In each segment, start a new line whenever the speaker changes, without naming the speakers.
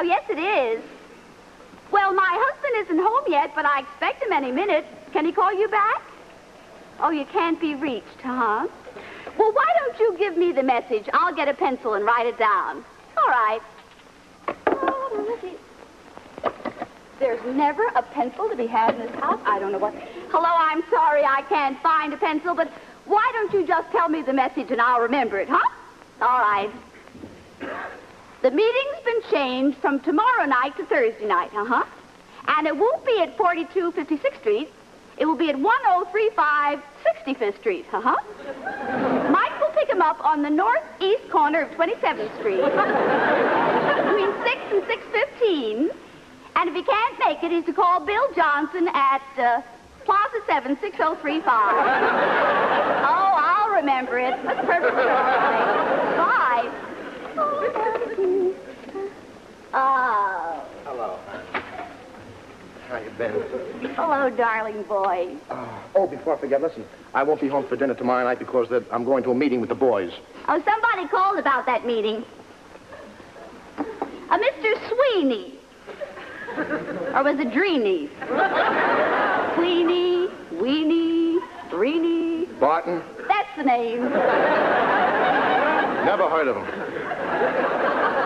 Oh, yes, it is. Well, my husband isn't home yet, but I expect him any minute. Can he call you back? Oh, you can't be reached, huh? Well, why don't you give me the message? I'll get a pencil and write it down. All right. There's never a pencil to be had in this house. I don't know what. Hello, I'm sorry I can't find a pencil, but why don't you just tell me the message and I'll remember it, huh? All right. The meeting's been changed from tomorrow night to Thursday night, uh-huh. And it won't be at 42 56th Street. It will be at 1035 65th Street, uh-huh. Mike will pick him up on the northeast corner of 27th Street between 6 and 6.15. And if he can't make it, he's to call Bill Johnson at uh, Plaza 7, 6035. oh, I'll remember it. That's perfectly all right. Bye. Oh.
Hello. Been?
Hello, darling boy.
Oh, oh, before I forget, listen. I won't be home for dinner tomorrow night because that I'm going to a meeting with the boys.
Oh, somebody called about that meeting. A Mr. Sweeney. Or was it Dreeny? Sweeney, Weenie, Reenie.
Barton?
That's the name.
Never heard of him.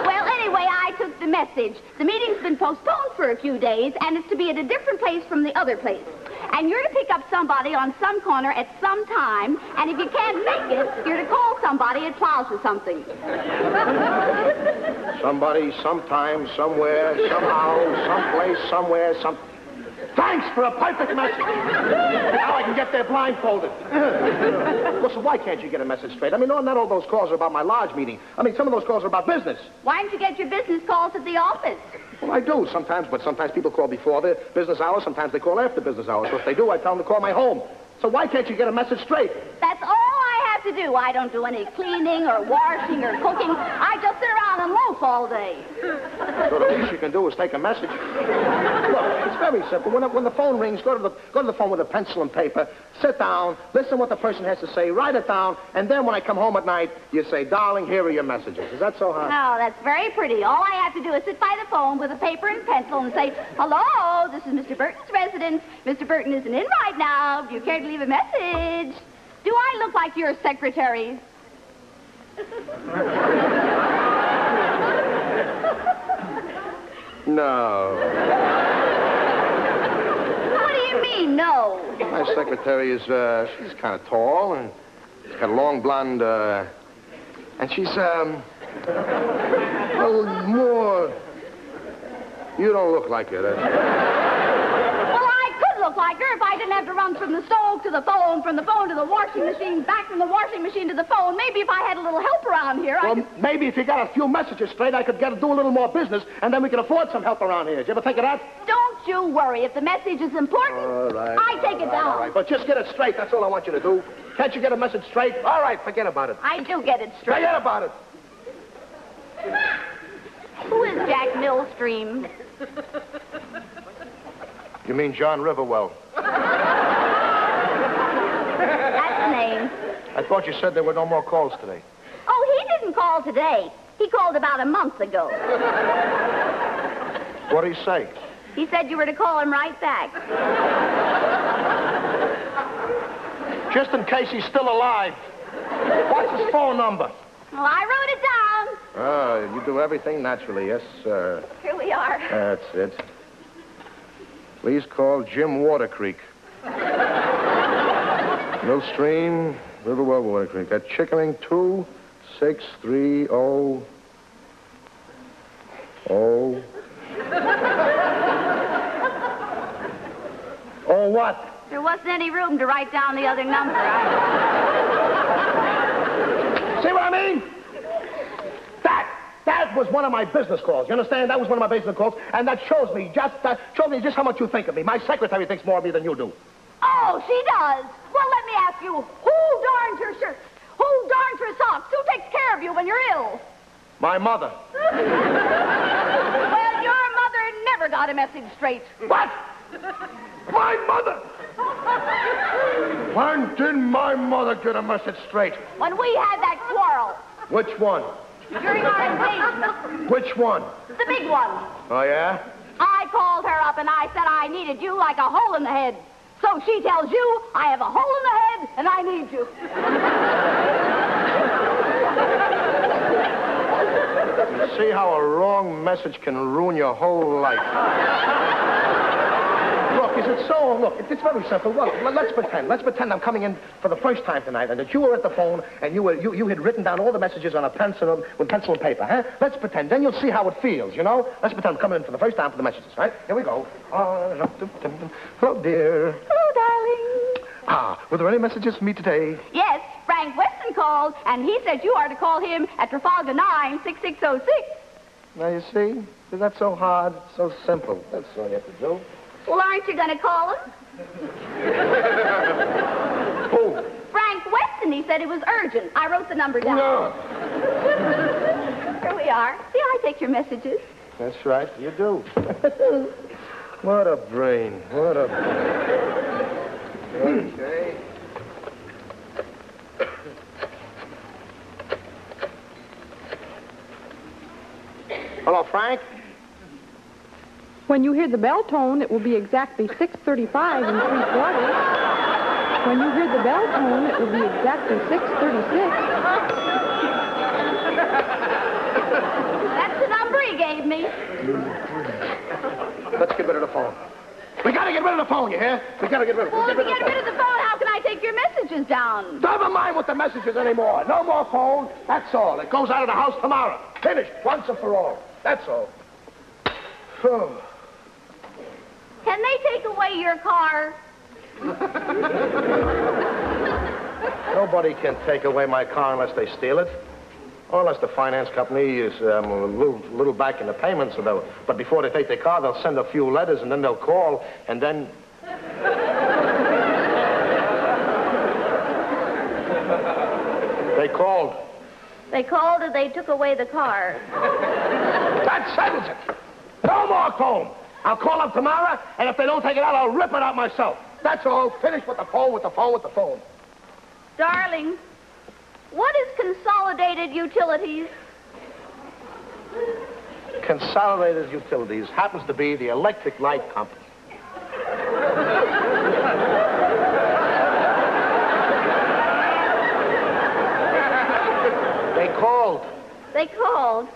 Well, anyway, I took the message. The meeting's been postponed for a few days, and it's to be at a different place from the other place. And you're to pick up somebody on some corner at some time, and if you can't make it, you're to call somebody at Plaza something.
Somebody, sometime, somewhere, somehow, someplace, somewhere, some. Thanks for a perfect message. now I can get there blindfolded. Listen, why can't you get a message straight? I mean, no, not all those calls are about my lodge meeting. I mean, some of those calls are about business.
Why don't you get your business calls at the office?
Well, I do sometimes, but sometimes people call before the business hours. Sometimes they call after business hours. So if they do, I tell them to call my home. So why can't you get a message straight?
That's all I have to do. I don't do any cleaning or washing or cooking. I just sit around and loaf all day.
So the least you can do is take a message. Look, it's very simple. When, when the phone rings, go to the go to the phone with a pencil and paper. Sit down, listen what the person has to say, write it down, and then when I come home at night, you say, "Darling, here are your messages." Is that so hard?
Oh, that's very pretty. All I have to do is sit by the phone with a paper and pencil and say, Hello, this is Mr. Burton's residence. Mr. Burton isn't in right now. Do you care to leave a message? Do I look like your secretary?
No.
What do you mean, no?
My secretary is uh, she's kind of tall and she's got a long blonde, uh, and she's um, a little more. You don't look like her. That's...
Well, I could look like her if I didn't have to run from the stove to the phone, from the phone to the washing machine, back from the washing machine to the phone. Maybe if I had a little help around here, I
Well,
could...
maybe if you got a few messages straight, I could get to do a little more business, and then we could afford some help around here. Did you ever think of that?
Don't you worry. If the message is important,
All right.
I take it down.
all right. But just get it straight. That's all I want you to do. Can't you get a message straight? All right, forget about it.
I do get it straight.
Forget about it.
Who is Jack Millstream?
You mean John Riverwell?
That's the name.
I thought you said there were no more calls today.
Oh, he didn't call today. He called about a month ago.
What did he say?
He said you were to call him right back.
Just in case he's still alive. What's his phone number?
Well, I wrote it down.
Ah, you do everything naturally, yes, sir.
Here we are.
That's it. Please call Jim Watercreek. Mill Stream, Riverwell Watercreek. At Chickering 2630. Oh. Oh, what?
There wasn't any room to write down the other number. I...
See what I mean? That, that was one of my business calls. You understand? That was one of my business calls, and that shows me just, uh, shows me just how much you think of me. My secretary thinks more of me than you do.
Oh, she does. Well, let me ask you, who darns your shirts? Who darns your socks? Who takes care of you when you're ill?
My mother.
Well, your mother never got a message straight.
What? My mother? When did my mother get a message straight?
When we had that quarrel.
Which one?
During our engagement.
Which one?
The big one.
Oh, yeah?
I called her up and I said I needed you like a hole in the head. So she tells you I have a hole in the head and I need you.
See how a wrong message can ruin your whole life. Look, is it so? Look, it's very simple. Well, let's pretend. Let's pretend I'm coming in for the first time tonight, and that you were at the phone, and you were you, you had written down all the messages on a pencil with pencil and paper, huh? Let's pretend. Then you'll see how it feels, you know. Let's pretend I'm coming in for the first time for the messages, right? Here we go. Uh, hello, dear.
Hello, darling.
Ah, were there any messages for me today?
Yes, Frank Weston called, and he said you are to call him at Trafalgar 9 6606.
Now you see, is that so hard? So simple. That's all you have to do.
Well, aren't you going to call him?
Who?
Frank Weston, he said it was urgent. I wrote the number down.
No.
Here we are. See, I take your messages.
That's right, you do. what a brain. What a brain. Okay. Hello, Frank?
When you hear the bell tone, it will be exactly 6.35 and three quarters. When you hear the bell tone, it will be exactly 6.36.
That's the number he gave me.
Let's get rid of the phone. We gotta get rid of the phone, you hear? We gotta get rid of it.
Well, if you
Get rid of the
rid of the phone, how can I take your messages down?
Never mind with the messages anymore. No more phone. That's all. It goes out of the house tomorrow. Finished. Once and for all. That's all. Oh.
Can they take away your car?
Nobody can take away my car unless they steal it. Or unless the finance company is um, a little, little back in the payments. Or they'll- but before they take their car, they'll send a few letters, and then they'll call, and then... they called.
They called and they took away the car.
That settles it. No more phone. I'll call up tomorrow, and if they don't take it out, I'll rip it out myself. That's all. Finish with the phone, with the phone, with the phone.
Darling, what is consolidated utilities?
Consolidated Utilities happens to be the electric light company. they called.
They called.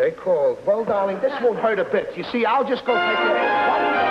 They called. Well, darling, this won't hurt a bit. You see, I'll just go take it.